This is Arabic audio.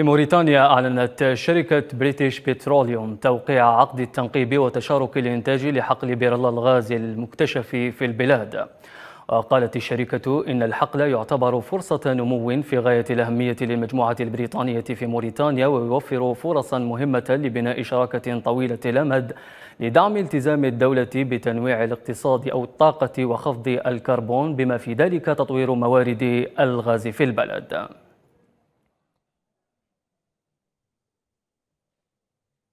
في موريتانيا أعلنت شركة بريتيش بتروليوم توقيع عقد التنقيب وتشارك الإنتاج لحقل بيرلا الغاز المكتشف في البلاد. وقالت الشركة إن الحقل يعتبر فرصة نمو في غاية الأهمية للمجموعة البريطانية في موريتانيا ويوفر فرصا مهمة لبناء شراكة طويلة الأمد لدعم التزام الدولة بتنويع الاقتصاد أو الطاقة وخفض الكربون بما في ذلك تطوير موارد الغاز في البلد.